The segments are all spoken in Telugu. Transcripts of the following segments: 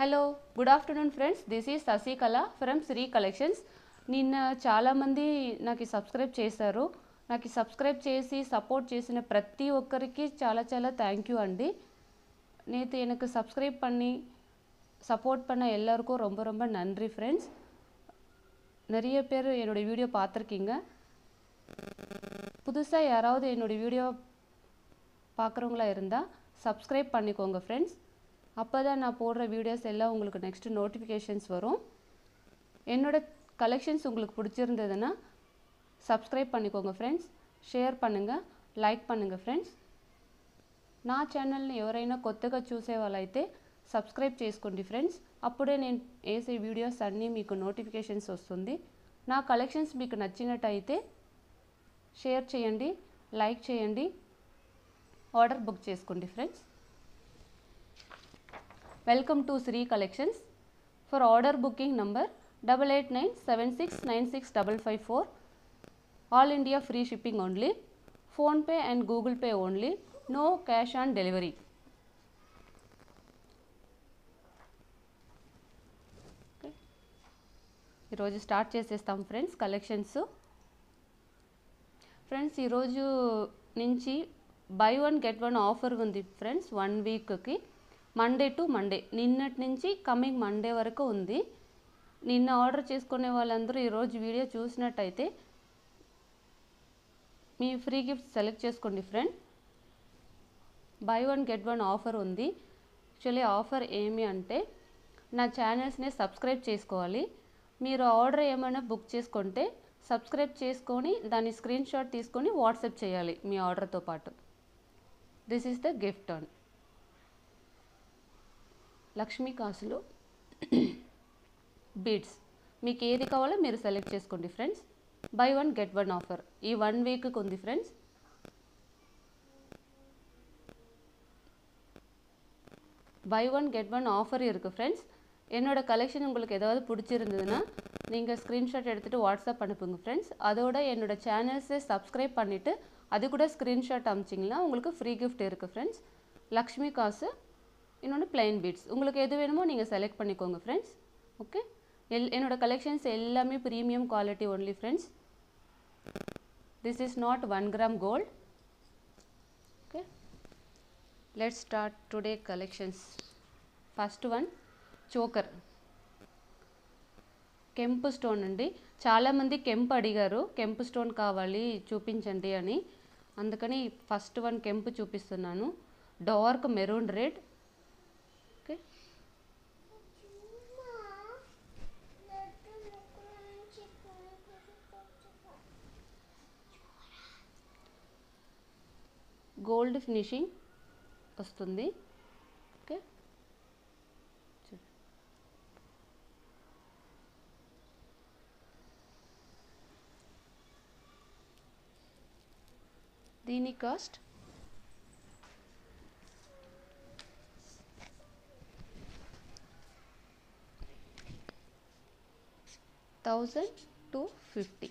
hello good afternoon friends this is Sasikala from Sri collections నిన్న చాలామంది నాకు సబ్స్క్రైబ్ చేశారు నాకు సబ్స్క్రైబ్ చేసి సపోర్ట్ చేసిన ప్రతి ఒక్కరికి చాలా చాలా థ్యాంక్ యూ అండి நேற்று எனக்கு சப்ஸ்கிரைப் பண்ணி சப்போர்ட் பண்ண எல்லாருக்கும் ரொம்ப ரொம்ப நன்றி ஃப்ரெண்ட்ஸ் நிறைய பேர் என்னோடய வீடியோ பார்த்துருக்கீங்க புதுசாக யாராவது என்னோடய வீடியோ பார்க்குறவங்களா இருந்தால் சப்ஸ்கிரைப் பண்ணிக்கோங்க ஃப்ரெண்ட்ஸ் அப்போ தான் நான் போடுற வீடியோஸ் எல்லாம் உங்களுக்கு நெக்ஸ்ட்டு நோட்டிஃபிகேஷன்ஸ் வரும் என்னோட கலெக்ஷன்ஸ் உங்களுக்கு பிடிச்சிருந்ததுன்னா சப்ஸ்கிரைப் பண்ணிக்கோங்க ఫ్రెండ్స్ షేర్ பண்ணுங்கள் లైక్ பண்ணுங்கள் ఫ్రెండ్స్ నా ఛానల్ని ఎవరైనా కొత్తగా చూసే వాళ్ళైతే సబ్స్క్రైబ్ చేసుకోండి ఫ్రెండ్స్ అప్పుడే నేను వేసే వీడియోస్ అన్నీ మీకు నోటిఫికేషన్స్ వస్తుంది నా కలెక్షన్స్ మీకు నచ్చినట్టయితే షేర్ చేయండి లైక్ చేయండి ఆర్డర్ బుక్ చేసుకోండి friends welcome to Sri collections for order booking number double eight nine seven six nine six double five four all India free shipping only PhonePe and Google Pay only no cash on delivery ఈరోజు స్టార్ట్ చేసేస్తాం ఫ్రెండ్స్ కలెక్షన్స్ ఫ్రెండ్స్ ఈరోజు నుంచి buy one get one offer ఉంది ఫ్రెండ్స్ వన్ వీక్కి మండే టు మండే నిన్నటి నుంచి కమింగ్ మండే వరకు ఉంది. నిన్న ఆర్డర్ చేసుకునే వాళ్ళందరూ ఈరోజు వీడియో చూసినట్టయితే మీ ఫ్రీ గిఫ్ట్ సెలెక్ట్ చేసుకోండి friend buy one get one offer ఉంది. యాక్చువల్లీ ఆఫర్ ఏమి అంటే నా ఛానల్స్ని సబ్స్క్రైబ్ చేసుకోవాలి. మీరు ఆర్డర్ ఏమైనా బుక్ చేసుకుంటే సబ్స్క్రైబ్ చేసుకొని దాని స్క్రీన్ షాట్ తీసుకొని వాట్సాప్ చేయాలి మీ ఆర్డర్తో పాటు. This is the gift on Lakshmi కాసులు బీడ్స్ మీకు ఏది కావాలో మీరు సెలెక్ట్ చేసుకోండి friends buy one get one offer ఈ వన్ వీక్కి ఉంది friends buy one get one offer இருக்குது ஃப்ரெண்ட்ஸ் என்னோட கலெக்ஷன் உங்களுக்கு ஏதாவது பிடிச்சிருந்ததுன்னா நீங்கள் ஸ்க்ரீன்ஷாட் எடுத்துகிட்டு வாட்ஸ்அப் அனுப்புங்க ஃப்ரெண்ட்ஸ் அதோட என்னோட சேனல்ஸை சப்ஸ்கிரைப் பண்ணிவிட்டு அது கூட ஸ்க்ரீன்ஷாட் அனுப்பிச்சிங்கன்னா உங்களுக்கு ஃப்ரீ கிஃப்ட் இருக்குது ஃப்ரெண்ட்ஸ் லக்ஷ்மி காசு இன்னொன்று பிளைன் பீட்ஸ் உங்களுக்கு எது வேணுமோ நீங்கள் செலக்ட் பண்ணிக்கோங்க ஃப்ரெண்ட்ஸ் ஓகே எல் என்னோட கலெக்ஷன்ஸ் எல்லாமே premium quality only friends this is not one gram gold okay let start today collections first one choker కెంపు స్టోన్ అండి చాలామంది కెంపు అడిగారు కెంపు స్టోన్ కావాలి చూపించండి అని అందుకని ఫస్ట్ వన్ కెంపు చూపిస్తున్నాను dark maroon red gold finishing వస్తుంది. ఓకే. చూడు. దీని కాస్ట్? Thousand two fifty.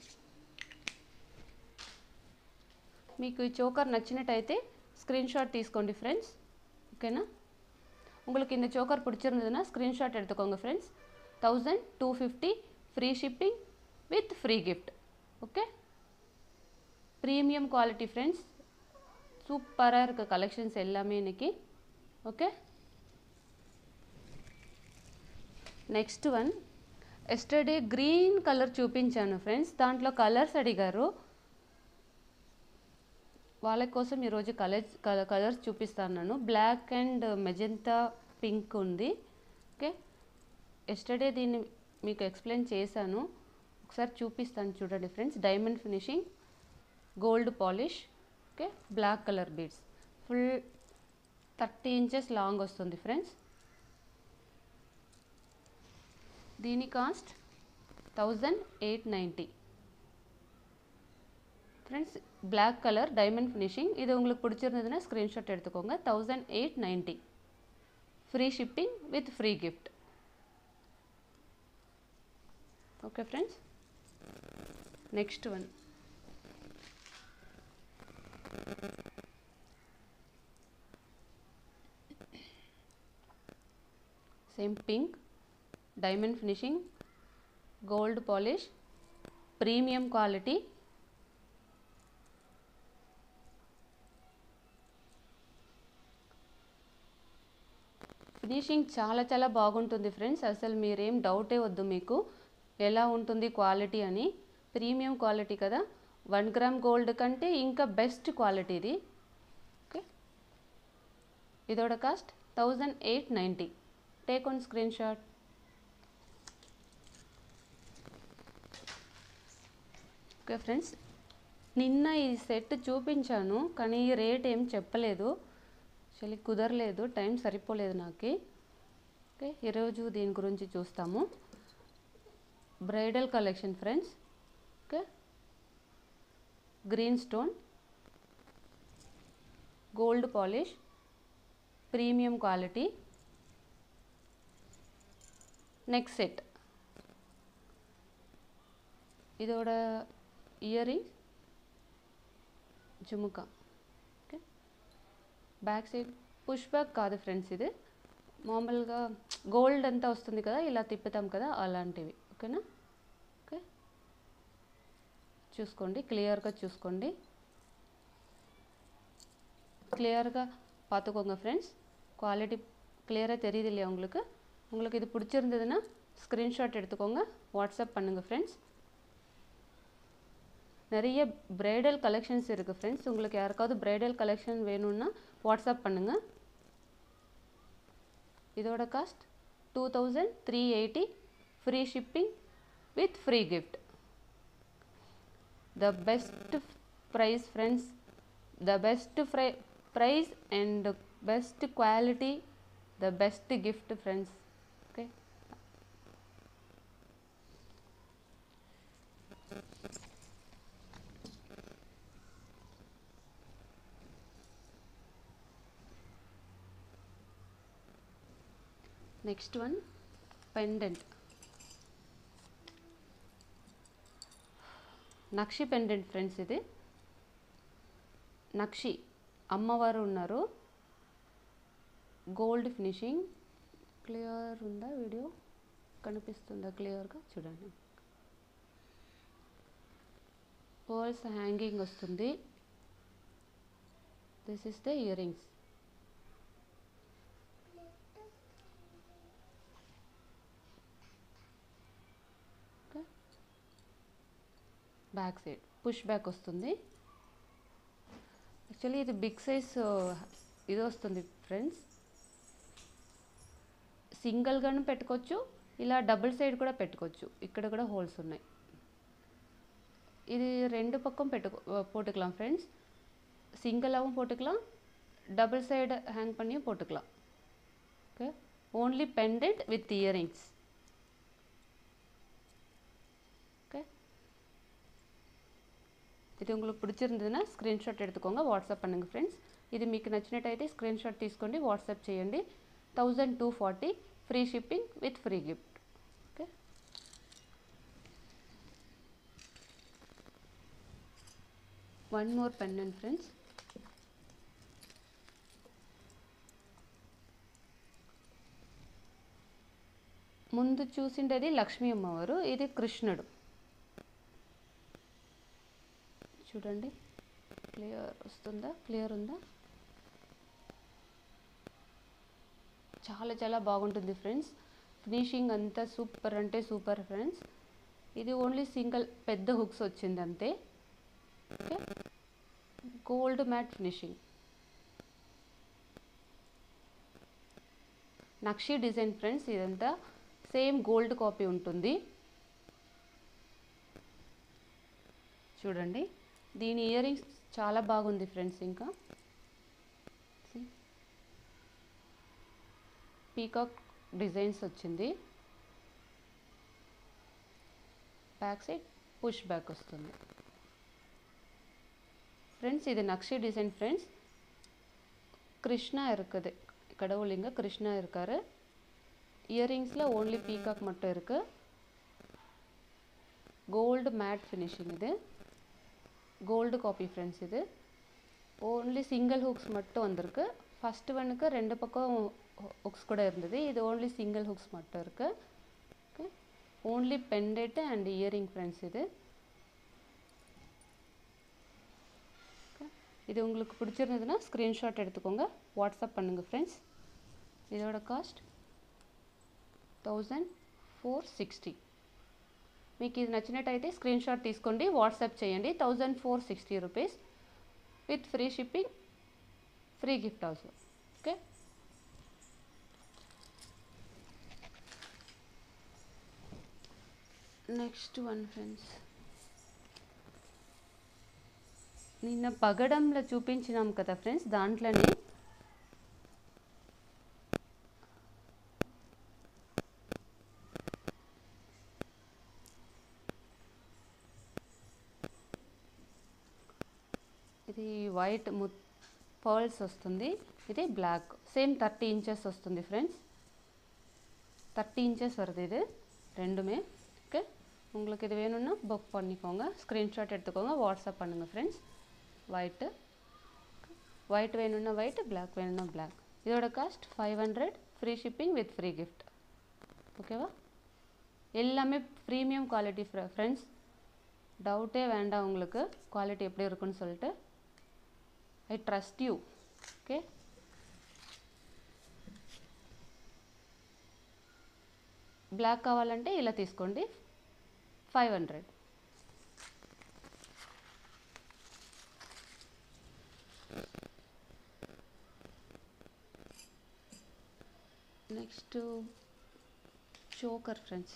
మీకు ఈ చోకర్ నచ్చినట్టయితే ஸ்க்ரீன்ஷாட் తీసుకోండి ஃப்ரெண்ட்ஸ் ஓகேனா உங்களுக்கு இந்த சோக்கர் பிடிச்சிருந்ததுன்னா ஸ்க்ரீன்ஷாட் எடுத்துக்கோங்க friends thousand two fifty free shipping with free gift okay premium quality friends சூப்பராக இருக்க கலெக்ஷன்ஸ் எல்லாமே இன்னைக்கு okay next one yesterday green colour చూపించాను ఫ్రెండ్స్ దాంట్లో కలర్స్ అడిగారు వాళ్ళ కోసం ఈరోజు కలర్స్ కలర్స్ చూపిస్తాను బ్లాక్ అండ్ మెజెంతా పింక్ ఉంది. ఓకే ఎస్టర్డే దీన్ని మీకు ఎక్స్ప్లెయిన్ చేశాను. ఒకసారి చూపిస్తాను చూడండి friends diamond finishing gold polish okay black colour beads full thirty inches long వస్తుంది ఫ్రెండ్స్ దీని cost thousand eight ninety friends black colour diamond finishing இது உங்களுக்கு பிடிச்சிருந்ததுன்னா ஸ்க்ரீன்ஷாட் எடுத்துக்கோங்க. Thousand eight ninety free shipping with free gift okay friends next one same pink diamond finishing gold polish premium quality. Finishing చాలా చాలా బాగుంటుంది ఫ్రెండ్స్. అసలు మీరేం డౌటే వద్దు మీకు. ఎలా ఉంటుంది క్వాలిటీ అని. ప్రీమియం క్వాలిటీ కదా. వన్ గ్రామ్ గోల్డ్ కంటే ఇంకా బెస్ట్ క్వాలిటీ ఇది. Okay. ఇదోడ cost thousand eight ninety. Take on screen shot. Okay friends. నిన్న ఈ సెట్ చూపించాను కానీ ఈ రేట్ ఏం చెప్పలేదు. యాక్చువల్లీ కుదరలేదు టైం సరిపోలేదు నాకు ఓకే ఈరోజు దీని గురించి చూస్తాము bridal collection friends okay green stone gold polish premium quality neck set இதோட earring జుముకా okay back side push back కాదు ఫ్రెండ్స్ ఇది మామూలుగా గోల్డ్ అంతా వస్తుంది కదా ఇలా తిప్పుతాం కదా అలాంటివి ఓకేనా ఓకే చూసుకోండి క్లియర్గా చూసుకోండి கிளியராக பார்த்துக்கோங்க ஃப்ரெண்ட்ஸ் குவாலிட்டி கிளியராக தெரியுது இல்லையா உங்களுக்கு உங்களுக்கு இது பிடிச்சிருந்ததுன்னா ஸ்க்ரீன்ஷாட் எடுத்துக்கோங்க வாட்ஸ்அப் பண்ணுங்கள் ஃப்ரெண்ட்ஸ் நிறைய பிரைடல் கலெக்ஷன்ஸ் இருக்குது ஃப்ரெண்ட்ஸ் உங்களுக்கு யாருக்காவது பிரைடல் கலெக்ஷன் வேணும்னா வாட்ஸ்அப் பண்ணுங்கள் இதோட cost two thousand three eighty free shipping with free gift the best price friends the best fry price and best quality the best gift friends next one pendant. Nakshi pendant friends ఇది. నక్షి అమ్మవారు ఉన్నారు. Gold finishing. క్లియర్ ఉందా వీడియో? కనిపిస్తుందా క్లియర్గా? చూడండి. పర్ల్స్ హ్యాంగింగ్ వస్తుంది. This is the ear back side push back వస్తుంది యాక్చువల్లీ ఇది బిగ్ సైజ్ ఇది వస్తుంది ఫ్రెండ్స్ సింగిల్గాను పెట్టుకోవచ్చు ఇలా డబుల్ సైడ్ కూడా పెట్టుకోవచ్చు ఇక్కడ కూడా హోల్స్ ఉన్నాయి இது ரெண்டு பக்கம் பெட்டு போட்டுக்கலாம் ஃப்ரெண்ட்ஸ் சிங்கிளாகவும் போட்டுக்கலாம் டபுள் சைடு ஹேங் பண்ணியும் போட்டுக்கலாம் okay only pendant with earrings ఇది உங்களுக்கு பிடிச்சிருந்ததுன்னா స్క్రీన్షాట్ ఎడుతుకోంగా వాట్సాప్ பண்ணுங்க ఫ్రెండ్స్ ఇది మీకు నచ్చినట్టయితే స్క్రీన్షాట్ తీసుకోండి వాట్సాప్ చేయండి thousand two forty free shipping with free gift okay one more pendant friends ముందు చూసిండేది లక్ష్మీ అమ్మవారు ఇది కృష్ణుడు చూడండి. క్లియర్ వస్తుందా? క్లియర్ ఉందా? చాలా చాలా బాగుంటుంది ఫ్రెండ్స్ ఫినిషింగ్ అంతా సూపర్ అంటే సూపర్ ఫ్రెండ్స్ ఇది ఓన్లీ సింగిల్ పెద్ద హుక్స్ వచ్చింది అంతే okay gold matte finishing nakshi design friends ఇదంతా సేమ్ గోల్డ్ కాపీ ఉంటుంది. చూడండి. దీని ఇయర్ రింగ్స్ చాలా బాగుంది ఫ్రెండ్స్ ఇంకా పీకాక్ డిజైన్స్ వచ్చింది బ్యాక్ సైడ్ పుష్ బ్యాక్ వస్తుంది ஃப்ரெண்ட்ஸ் இது நக்ஷி டிசைன் ஃப்ரெண்ட்ஸ் கிருஷ்ணா இருக்குது கடவுள் இங்கே கிருஷ்ணா இருக்கார் இயரிங்ஸில் ஓன்லி பீகாக் மட்டும் இருக்குது கோல்டு மேட் ஃபினிஷிங் இது கோல்டு காப்பி ஃப்ரெண்ட்ஸ் இது. ஓன்லி சிங்கிள் ஹுக்ஸ் மட்டும் வந்திருக்கு. ஃபஸ்ட்டு ஒன்றுக்கு ரெண்டு பக்கம் ஹுக்ஸ் கூட இருந்தது. இது ஓன்லி சிங்கிள் ஹுக்ஸ் மட்டும் இருக்குது only pendant and earring friends இது. இது உங்களுக்கு பிடிச்சிருந்ததுன்னா ஸ்க்ரீன்ஷாட் எடுத்துக்கோங்க. வாட்ஸ்அப் பண்ணுங்கள் ஃப்ரெண்ட்ஸ் இதோட காஸ்ட் தௌசண்ட் ஃபோர் சிக்ஸ்டி మీకు ఇది నచ్చినట్టయితే స్క్రీన్ షాట్ తీసుకోండి వాట్సాప్ చేయండి. Thousand four sixty rupees with free shipping free gift also. Okay? Next one friends. నిన్న పగడంలో చూపించినాం కదా ఫ్రెండ్స్ దాంట్లోనే ఇది వైట్ ము పర్ల్స్ వస్తుంది ఇది బ్లాక్ సేమ్ థర్టీ ఇంచెస్ వస్తుంది ఫ్రెండ్స్ தேர்ட்டி இன்ச்சஸ் வருது இது ரெண்டுமே ஓகே உங்களுக்கு இது வேணும்னா புக் பண்ணிக்கோங்க ஸ்க்ரீன்ஷாட் எடுத்துக்கோங்க வாட்ஸ்அப் பண்ணுங்கள் ஃப்ரெண்ட்ஸ் ஒயிட்டு ஒயிட் வேணும்னா ஒயிட் பிளாக் வேணும்னா பிளாக் இதோட cost five hundred free shipping with free gift ஓகேவா எல்லாமே ப்ரீமியம் குவாலிட்டி ஃப்ரெண்ட்ஸ் டவுட்டே வேண்டாம் உங்களுக்கு குவாலிட்டி எப்படி இருக்குன்னு சொல்லிட்டு I trust you. Okay? Black కావాలంటే ఇలా తీసుకోండి. Five hundred. Next choker friends.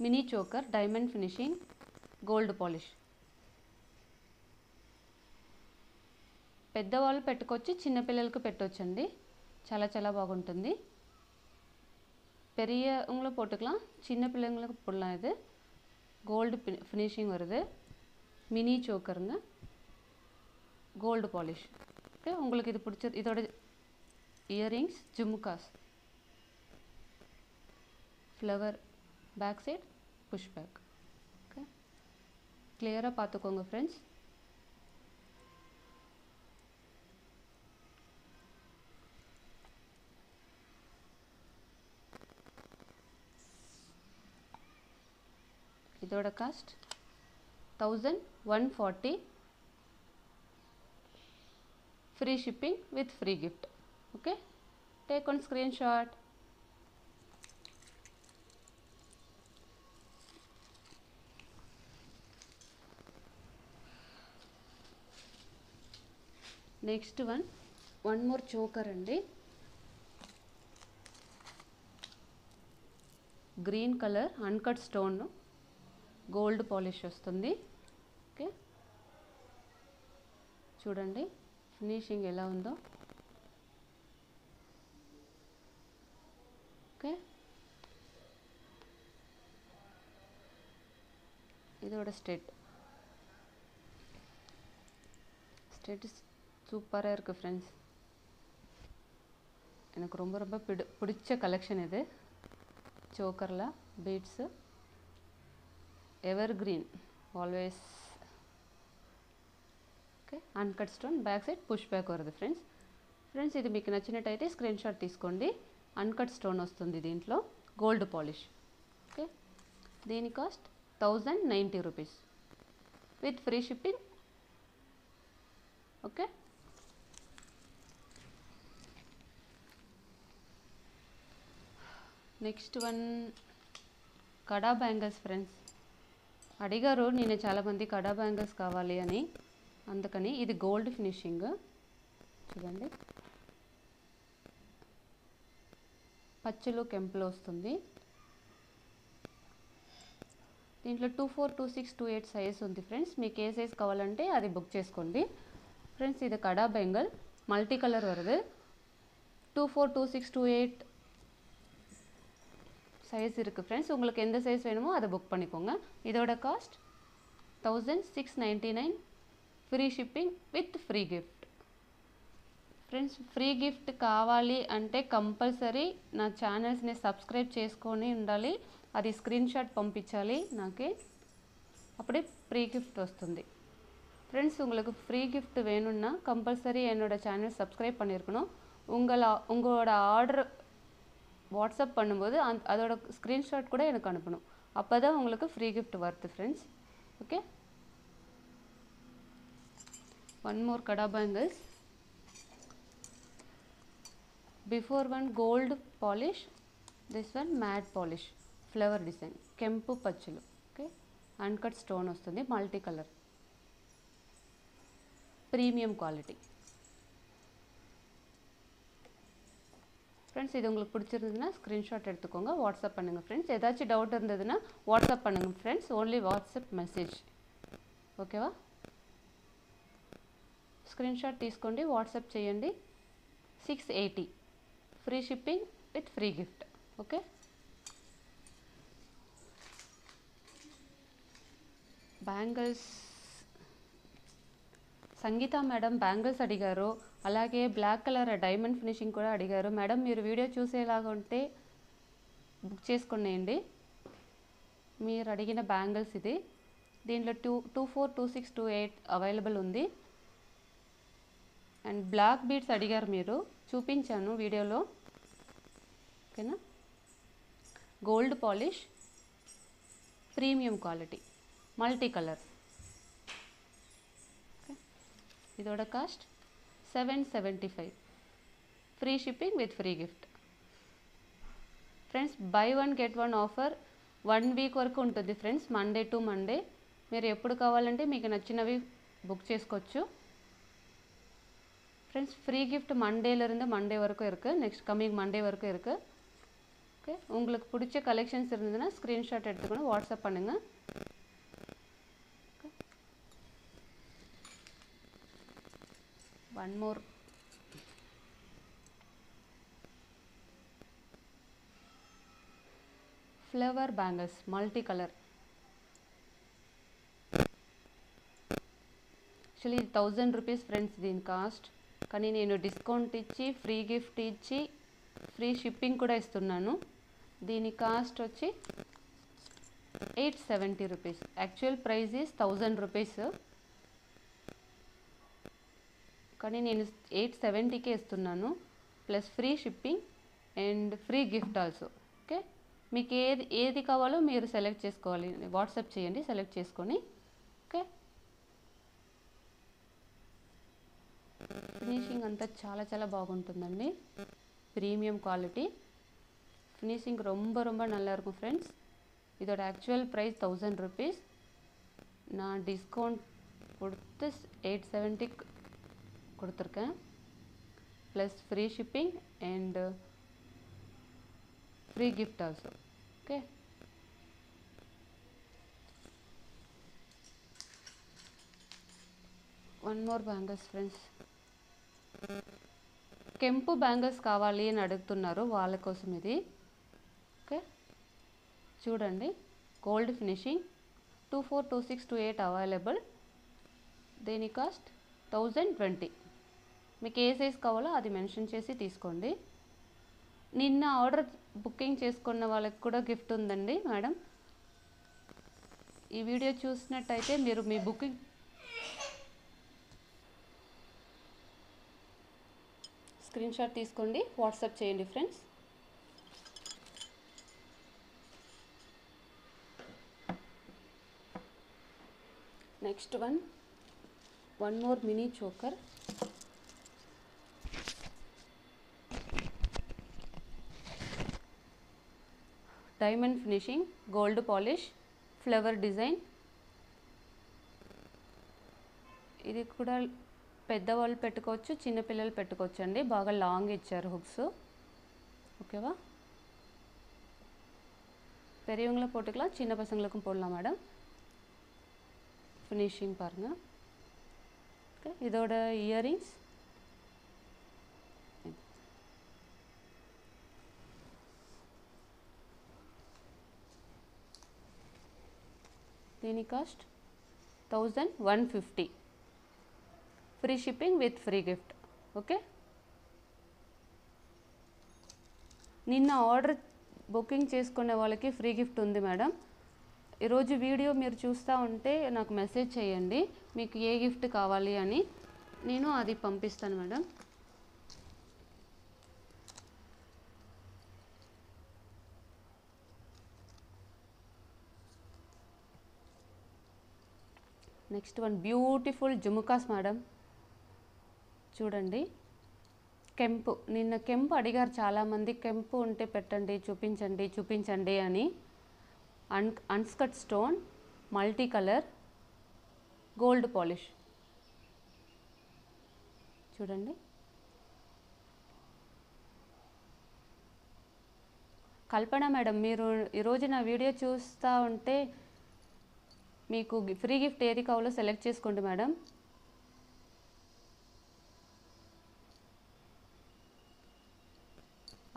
mini choker diamond finishing gold polish పెద్దవాళ్ళు పెట్టుకోవచ్చు చిన్నపిల్లలకు పెట్టవచ్చండి చాలా చాలా బాగుంటుంది பெரியவங்கள போட்டுக்கலாம் சின்ன பிள்ளைங்களுக்கு போடலாம் இது கோல்டு ஃபினிஷிங் வருது மினி சோக்கருங்க கோல்டு பாலிஷ் ஓகே உங்களுக்கு இது பிடிச்சது இதோட earrings jhumkas flower back side push back okay கிளியராக பார்த்துக்கோங்க ஃப்ரெண்ட்ஸ் இதோட cost thousand one forty free shipping with free gift okay take one screenshot next one. One more choker అండి. Green colour uncut stone gold polish వస్తుంది. ఓకే. చూడండి ఫినిషింగ్ ఎలా ఉందో. ఓకే. ఇది కూడా స్టెట్. స్టెట్ சூப்பராக இருக்குது ஃப்ரெண்ட்ஸ் எனக்கு ரொம்ப ரொம்ப பிடி பிடிச்ச கலெக்ஷன் இது చోకర్ల beads ever green always okay uncut stone back side push back వరదు friends friends ఇది మీకు నచ్చినట్టయితే స్క్రీన్ షాట్ తీసుకోండి అన్కట్ స్టోన్ వస్తుంది దీంట్లో గోల్డ్ పాలిష్ ఓకే దీని cost thousand ninety rupees with free shipping okay next one kada bangles friends అడిగారు నేను చాలామంది కడా బ్యాంగిల్స్ కావాలి అని. అందుకని ఇది గోల్డ్ ఫినిషింగ్ చూడండి. పచ్చలు కెంపులు వస్తుంది. దీంట్లో two four two six two eight size ఉంది ఫ్రెండ్స్ మీకు ఏ సైజ్ కావాలంటే అది బుక్ చేసుకోండి. ఫ్రెండ్స్ ఇది kada bangle multi colour వరదు. Two four two six two eight size இருக்குது ஃப்ரெண்ட்ஸ் உங்களுக்கு எந்த சைஸ் வேணுமோ அதை புக் பண்ணிக்கோங்க இதோட cost thousand six ninety nine free shipping with free gift friends free gift కావాలి అంటే కంపల్సరీ నా ఛానల్స్ని సబ్స్క్రైబ్ చేసుకొని ఉండాలి అది స్క్రీన్ షాట్ పంపించాలి నాకే అప్పుడే ఫ్రీ గిఫ్ట్ వస్తుంది ஃப்ரெண்ட்ஸ் உங்களுக்கு ஃப்ரீ gift வேணும்னா கம்பல்சரி என்னோட சேனல் சப்ஸ்கிரைப் பண்ணியிருக்கணும் உங்கள உங்களோட ஆர்டர் வாட்ஸ்அப் பண்ணும்போது அந் அதோட ஸ்க்ரீன்ஷாட் கூட எனக்கு அனுப்பணும் அப்போ தான் உங்களுக்கு ஃப்ரீ gift வருது friends okay one more kada bangles before one gold polish this one matte polish flower design కెంపు పచ్చులు ఓకే అన్కట్ స్టోన్ వస్తుంది multi colour premium quality friends இது உங்களுக்கு பிடிச்சிருந்ததுன்னா ஸ்க்ரீன்ஷாட் எடுத்துக்கோங்க வாட்ஸ்அப் பண்ணுங்கள் ஃப்ரெண்ட்ஸ் ஏதாச்சும் டவுட் இருந்ததுன்னா வாட்ஸ்அப் பண்ணுங்கள் ஃப்ரெண்ட்ஸ் ஓன்லி வாட்ஸ்அப் మెసేజ్ ఓకేవా స్క్రీన్షాట్ తీసుకోండి వాట్సాప్ చేయండి six eighty free shipping with free gift okay bangles Sangeetha madam bangles అడిగారు. అలాగే బ్లాక్ కలర్ డైమండ్ ఫినిషింగ్ కూడా అడిగారు. మేడం మీరు వీడియో చూసేలాగా ఉంటే బుక్ చేసుకునేయండి. మీరు అడిగిన బ్యాంగిల్స్ ఇది. దీంట్లో two two four two six two eight available ఉంది. అండ్ బ్లాక్ బీడ్స్ అడిగారు మీరు. చూపించాను వీడియోలో. ఓకేనా? Gold polish premium quality. Multicolour. இதோட cost seven seventy five free shipping with free gift friends buy one get one offer one week వరకు ఉంటుంది ఫ్రెండ్స్ మండే టు మండే మీరు ఎప్పుడు కావాలంటే మీకు నచ్చినవి புக் చేసుకోవచ్చు ஃப்ரெண்ட்ஸ் ஃப்ரீ கிஃப்ட் மண்டேலேருந்து மண்டே வரைக்கும் இருக்குது நெக்ஸ்ட் கம்மிங் மண்டே வரைக்கும் இருக்குது ஓகே உங்களுக்கு பிடிச்ச கலெக்ஷன்ஸ் இருந்ததுன்னா ஸ்க்ரீன்ஷாட் எடுத்துக்கணும் வாட்ஸ்அப் பண்ணுங்கள் one more. Flower bangles multicolour actually ఇది థౌజండ్ రూపీస్ ఫ్రెండ్స్ దీని కాస్ట్ కానీ నేను డిస్కౌంట్ ఇచ్చి ఫ్రీ గిఫ్ట్ ఇచ్చి ఫ్రీ షిప్పింగ్ కూడా ఇస్తున్నాను. దీని కాస్ట్ వచ్చి eight seventy rupees actual price is thousand rupees కానీ నేను ఎయిట్ సెవెంటీకే ఇస్తున్నాను plus free shipping and free gift also okay మీకు ఏది ఏది కావాలో మీరు సెలెక్ట్ చేసుకోవాలి వాట్సాప్ చేయండి సెలెక్ట్ చేసుకొని ఓకే ఫినిషింగ్ అంతా చాలా చాలా బాగుంటుందండి ప్రీమియం క్వాలిటీ ஃபினிஷிங் ரொம்ப ரொம்ப நல்லா இருக்கும் ஃப்ரெண்ட்ஸ் இதோட ஆக்சுவல் ப்ரைஸ் தௌசண்ட் ருபீஸ் நான் டிஸ்கவுண்ட் கொடுத்து எயிட் செவன்ட்டிக்கு கொடுத்துருக்கேன் plus free shipping and free gift also okay one more bangles friends కెంపు బ్యాంగిల్స్ కావాలి అని అడుగుతున్నారు వాళ్ళ కోసం ఇది ఓకే చూడండి gold finishing two four two six two eight available దీని కాస్ట్ థౌజండ్ ట్వంటీ మీకు ఏ సైజ్ కావాలో అది మెన్షన్ చేసి తీసుకోండి. నిన్న ఆర్డర్ బుకింగ్ చేసుకున్న వాళ్ళకి కూడా గిఫ్ట్ ఉందండి మేడం. ఈ వీడియో చూసినట్టయితే మీరు మీ బుకింగ్ స్క్రీన్ షాట్ తీసుకోండి వాట్సాప్ చేయండి friends. Next one one more mini choker. diamond finishing gold polish flower design ఇది కూడా పెద్దవాళ్ళు పెట్టుకోవచ్చు చిన్నపిల్లలు పెట్టుకోవచ్చు అండి బాగా లాంగ్ ఇచ్చారు హుక్స్ ஓகேவா பெரியவங்களும் போட்டுக்கலாம் சின்ன பசங்களுக்கும் போடலாம் மேடம் ஃபினிஷிங் பாருங்கள் ஓகே இதோட இயரிங்ஸ் దీని cost thousand one fifty. Free shipping with free gift. Okay? నిన్న ఆర్డర్ బుకింగ్ చేసుకునే వాళ్ళకి ఫ్రీ గిఫ్ట్ ఉంది మేడం. ఈరోజు వీడియో మీరు చూస్తూ ఉంటే నాకు మెసేజ్ చేయండి మీకు ఏ గిఫ్ట్ కావాలి అని. నేను అది పంపిస్తాను madam. Next one beautiful jhumkas madam. చూడండి. కెంపు. నిన్న కెంపు అడిగారు చాలామంది. కెంపు ఉంటే పెట్టండి చూపించండి చూపించండి అని. అన్ uncut stone multicolour gold polish. చూడండి. కల్పన మేడం మీరు ఈరోజు నా వీడియో చూస్తూ ఉంటే మీకు ఫ్రీ గిఫ్ట్ ఏది కావాలో సెలెక్ట్ చేసుకోండి మేడం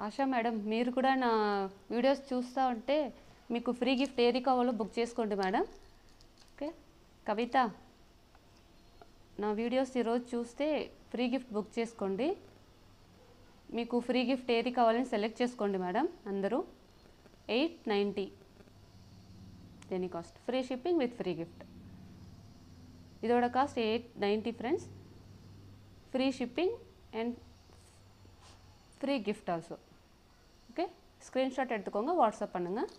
ఆశా మేడం మీరు కూడా నా వీడియోస్ చూస్తూ ఉంటే మీకు ఫ్రీ గిఫ్ట్ ఏది కావాలో బుక్ చేసుకోండి మేడం ఓకే కవిత నా వీడియోస్ ఈరోజు చూస్తే ఫ్రీ గిఫ్ట్ బుక్ చేసుకోండి. మీకు ఫ్రీ గిఫ్ట్ ఏది కావాలని సెలెక్ట్ చేసుకోండి మేడం అందరూ. Eight ninety దీని cost free shipping with free gift இதோட cost eight ninety friends free shipping and free gift also okay screenshot எடுத்துக்கோங்க வாட்ஸ்அப் பண்ணுங்கள்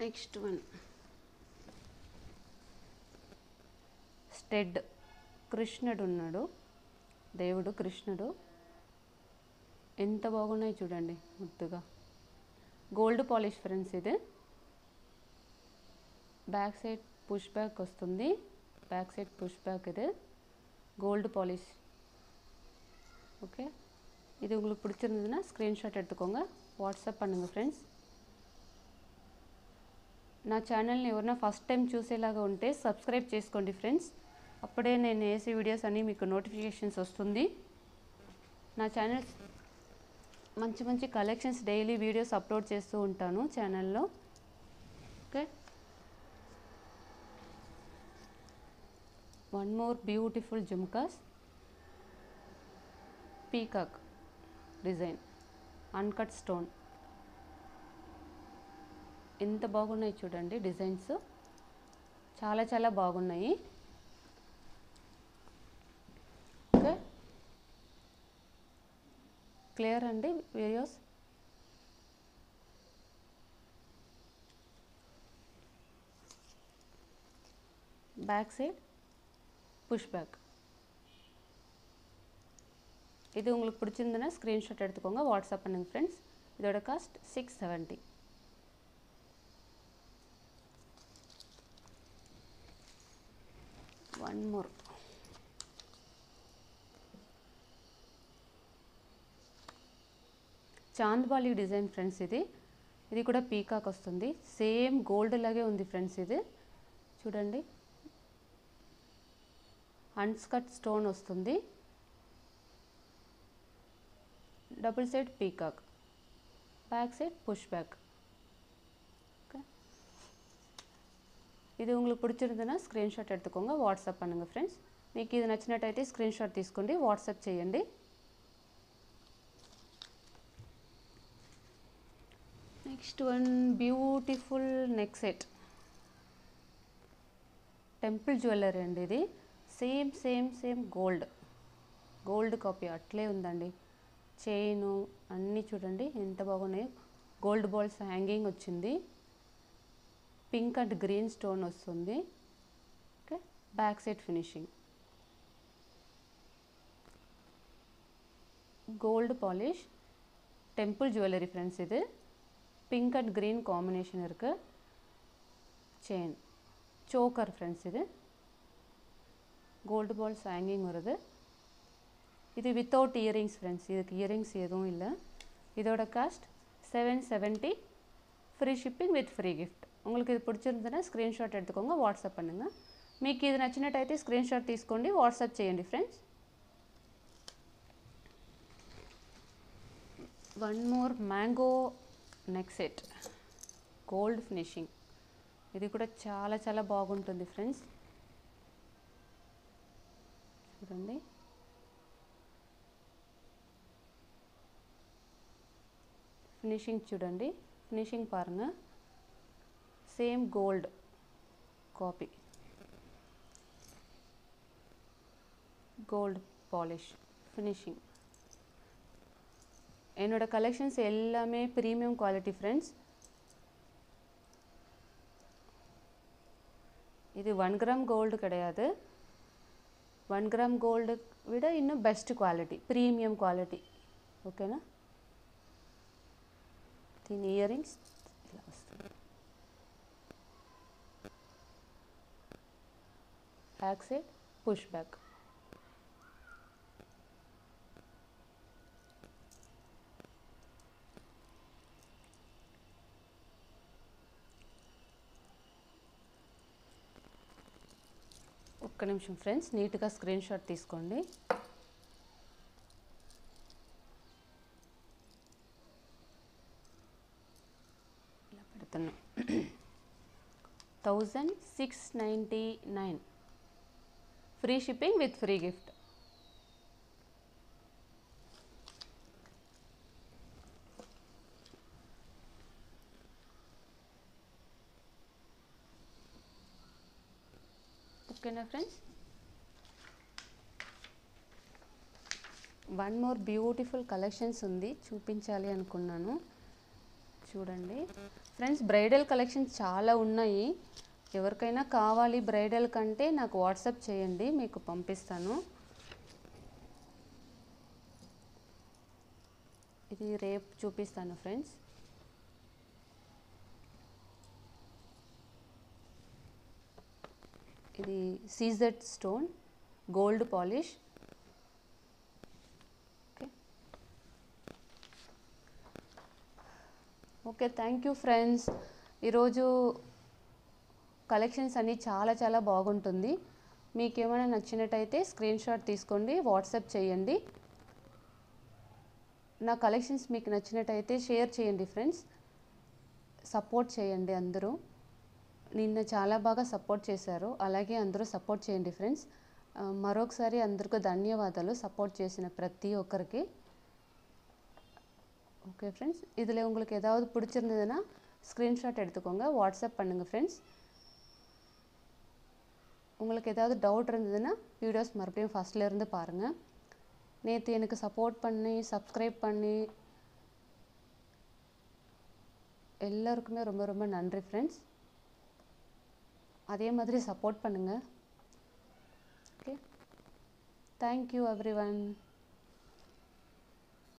నెక్స్ట్ వన్ స్టెడ్ కృష్ణుడు ఉన్నాడు దేవుడు కృష్ణుడు ఎంత బాగున్నాయి చూడండి ముద్దుగా గోల్డ్ పాలిష్ ఫ్రెండ్స్ ఇది బ్యాక్ సైడ్ పుష్ బ్యాక్ వస్తుంది బ్యాక్ సైడ్ పుష్ బ్యాక్ இது கோல்டு பாலிஷ் ஓகே இது உங்களுக்கு பிடிச்சிருந்ததுன்னா ஸ்க்ரீன்ஷாட் எடுத்துக்கோங்க వాట్సాప్ பண்ணுங்கள் ఫ్రెండ్స్ నా ఛానల్ని ఎవరైనా ఫస్ట్ టైం చూసేలాగా ఉంటే సబ్స్క్రైబ్ చేసుకోండి ఫ్రెండ్స్ అప్పుడే నేను వేసే వీడియోస్ అన్నీ మీకు నోటిఫికేషన్స్ వస్తుంది నా ఛానల్ మంచి మంచి కలెక్షన్స్ డైలీ వీడియోస్ అప్లోడ్ చేస్తూ ఉంటాను ఛానల్లో okay? One more beautiful jhumkas peacock design uncut stone ఎంత బాగున్నాయి చూడండి డిజైన్స్. చాలా చాలా బాగున్నాయి. క్లియర్ అండి videos back side push back இது உங்களுக்கு பிடிச்சிருந்ததுன்னா ஸ்க்ரீன்ஷாட் எடுத்துக்கோங்க வாட்ஸ்அப் பண்ணுங்கள் ஃப்ரெண்ட்ஸ் இதோட cost six seventy one more chandbali design friends ఇది ఇది కూడా పీకాక్ వస్తుంది సేమ్ గోల్డ్ లాగే ఉంది ఫ్రెండ్స్ ఇది చూడండి అన్స్కట్ స్టోన్ వస్తుంది double side peacock back side push back okay ఇది உங்களுக்கு பிடிச்சிருந்ததுன்னா స్క్రీన్షాట్ எடுத்துக்கோங்க వాట్సాప్ பண்ணுங்கள் ఫ్రెండ్స్ మీకు ఇది నచ్చినట్టయితే స్క్రీన్షాట్ తీసుకోండి వాట్సాప్ చేయండి Next one beautiful neck set. Temple jewellery అండి ఇది. Same same same gold. Gold copy అట్లే ఉందండి. చైన్ అన్నీ చూడండి ఎంత బాగున్నాయి. గోల్డ్ బాల్స్ హ్యాంగింగ్ వచ్చింది. పింక్ అండ్ గ్రీన్ స్టోన్ వస్తుంది. Okay back side finishing. Gold polish. Temple jewellery friends ఇది. பிங்க் அண்ட் க்ரீன் காம்பினேஷன் இருக்குது செயின் சோக்கர் ஃப்ரெண்ட்ஸ் இது கோல்டு பால்ஸ் ஹேங்கிங் வருது இது வித்தவுட் இயரிங்ஸ் ஃப்ரெண்ட்ஸ் இதுக்கு இயரிங்ஸ் எதுவும் இல்லை இதோட cost seven seventy free shipping with free gift உங்களுக்கு ఇది பிடிச்சிருந்ததுன்னா స్క్రీన్షాట్ எடுத்துக்கோங்க వాట్సాప్ பண்ணுங்கள் మీకు ఇది నచ్చినట్టయితే స్క్రీన్షాట్ తీసుకోండి వాట్సాప్ చేయండి friends one more mango next set. Gold finishing. ఇది కూడా చాలా చాలా బాగుంటుంది ఫ్రెండ్స్. చూడండి. ఫినిషింగ్ చూడండి. ఫినిషింగ్ பாருங்க same gold copy. Gold polish. Finishing. என்னோடய கலெக்ஷன்ஸ் எல்லாமே ப்ரீமியம் குவாலிட்டி ஃப்ரெண்ட்ஸ் இது ஒன் கிராம் கோல்டு கிடையாது. ஒன் கிராம் கோல்டு விட இன்னும் பெஸ்ட் குவாலிட்டி ப்ரீமியம் குவாலிட்டி ஓகேனா thin earrings back side push back. ఒక్క నిమిషం ఫ్రెండ్స్ నీట్గా స్క్రీన్ షాట్ తీసుకోండి. ఇలా పెడుతున్నా. Thousand six ninety nine. Free shipping with free gift. ఓకేనా friends. One more beautiful collections ఉంది. చూపించాలి అనుకున్నాను. చూడండి. ఫ్రెండ్స్ బ్రైడల్ కలెక్షన్స్ చాలా ఉన్నాయి. ఎవరికైనా కావాలి బ్రైడల్ కంటే నాకు వాట్సాప్ చేయండి మీకు పంపిస్తాను. ఇది రేపు చూపిస్తాను ఫ్రెండ్స్ ఇది CZ stone gold polish okay okay thank you friends ఈరోజు కలెక్షన్స్ అన్నీ చాలా చాలా బాగుంటుంది. మీకు ఏమైనా నచ్చినట్టయితే స్క్రీన్ షాట్ తీసుకోండి వాట్సాప్ చేయండి. నా కలెక్షన్స్ మీకు నచ్చినట్టయితే షేర్ చేయండి ఫ్రెండ్స్ సపోర్ట్ చేయండి అందరూ. నిన్న చాలా బాగా సపోర్ట్ చేశారు అలాగే అందరూ సపోర్ట్ చేయండి ఫ్రెండ్స్ ఆ, మరొకసారి అందరికీ ధన్యవాదాలు సపోర్ట్ చేసిన ప్రతి ఒక్కరికి ஓகே ஃப்ரெண்ட்ஸ் இதில் உங்களுக்கு ஏதாவது பிடிச்சிருந்ததுன்னா ஸ்க்ரீன்ஷாட் எடுத்துக்கோங்க வாட்ஸ்அப் பண்ணுங்கள் ஃப்ரெண்ட்ஸ் உங்களுக்கு ஏதாவது டவுட் இருந்ததுன்னா வீடியோஸ் மறுபடியும் ஃபஸ்ட்ல இருந்து பாருங்கள் நேற்று எனக்கு சப்போர்ட் பண்ணி சப்ஸ்கிரைப் பண்ணி எல்லாருக்குமே ரொம்ப ரொம்ப நன்றி ஃப்ரெண்ட்ஸ் அதே மாதிரி சப்போர்ட் பண்ணுங்கள் ஓகே தேங்க்யூ எவ்ரி ஒன்